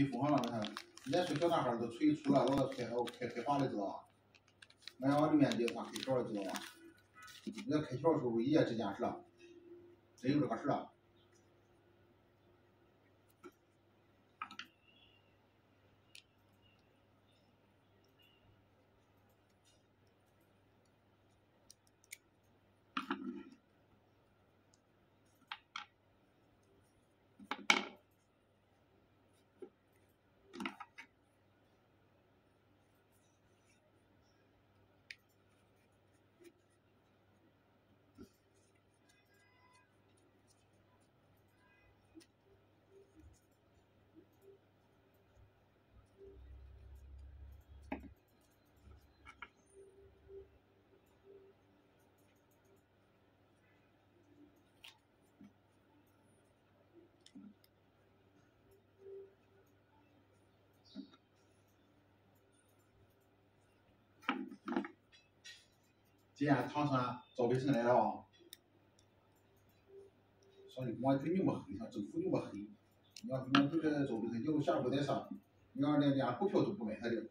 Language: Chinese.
你封上了，你看，人家说小男孩都吹出来，我开开开化了知道吧？俺往里面的花开窍了知道吧？人家开窍的时候一夜之间是了，真有这个事啊。今天唐山赵本山来了啊！所以我肯定不黑，像政府那么黑。你要你要就这遭北辰，以后下一步再上，你要连连股票都不买他的。